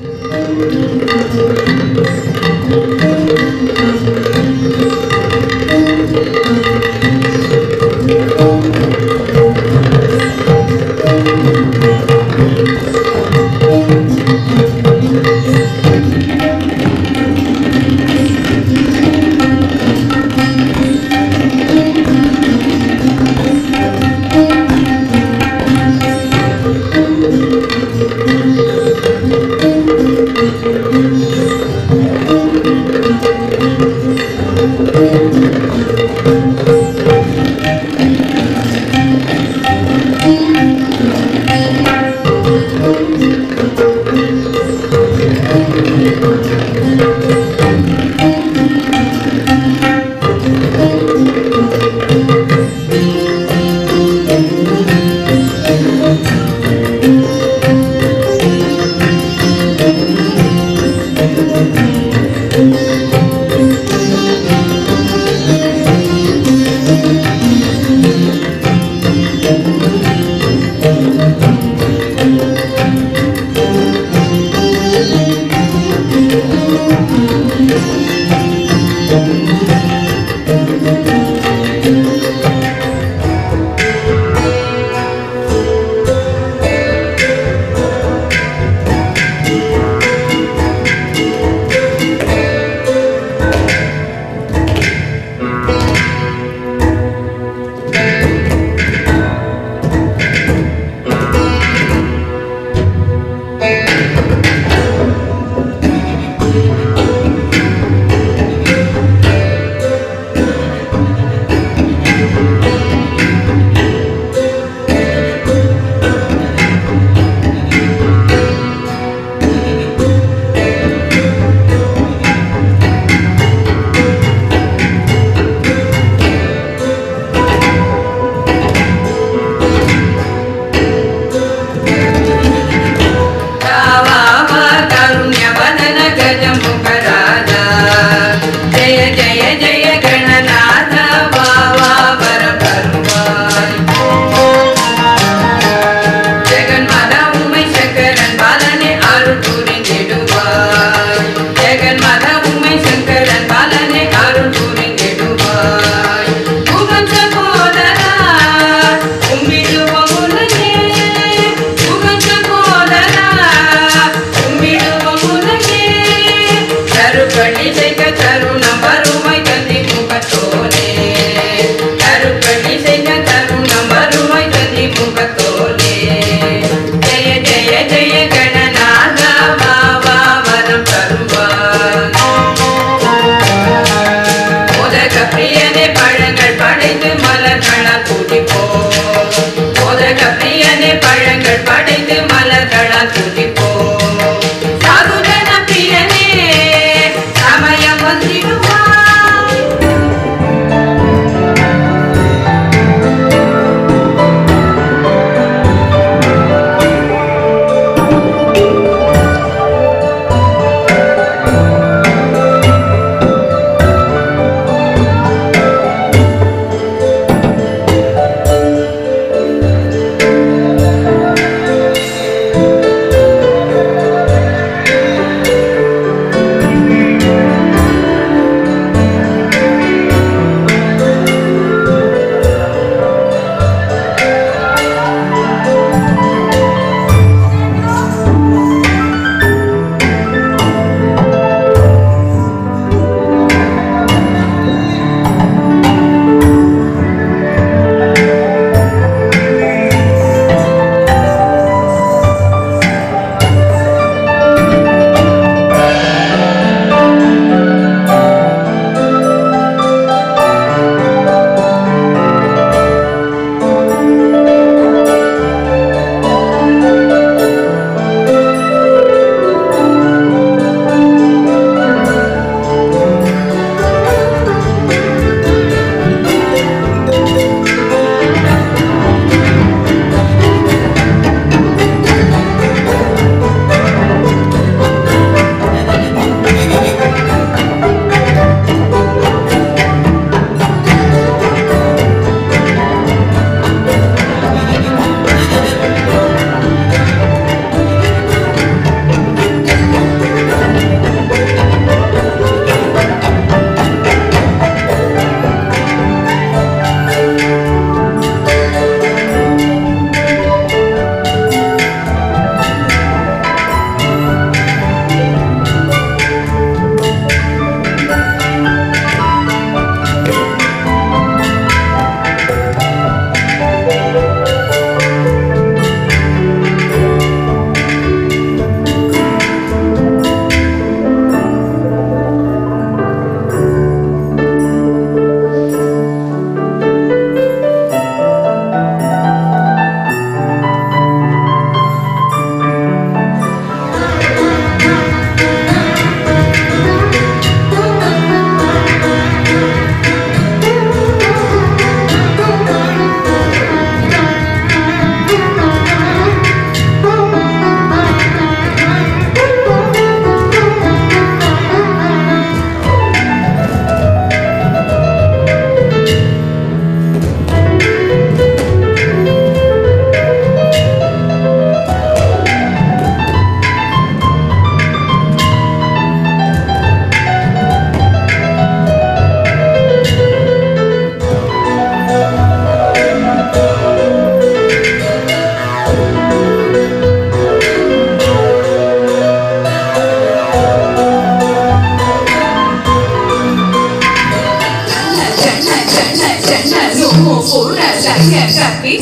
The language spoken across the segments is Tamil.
Thank you.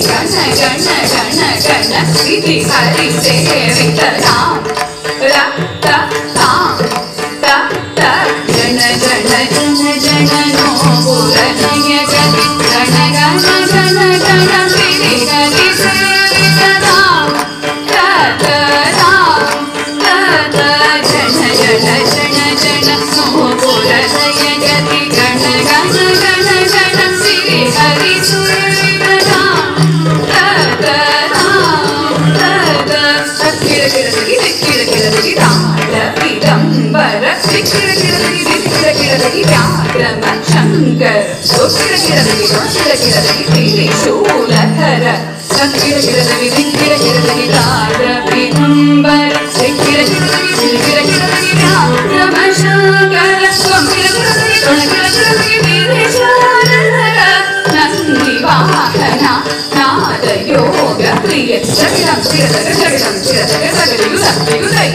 கவி கண கண கண கண விதி ஹரி சேவித கிர கிர கிர கிர கிர திரிசூலஹர கிர கிர கிர கிர கிர ராட விடம்பர கிர கிர கிர கிர நந்தி நாத யோக பிரிய சகிதம் சிரதக சகிதம் சிரதக யுதை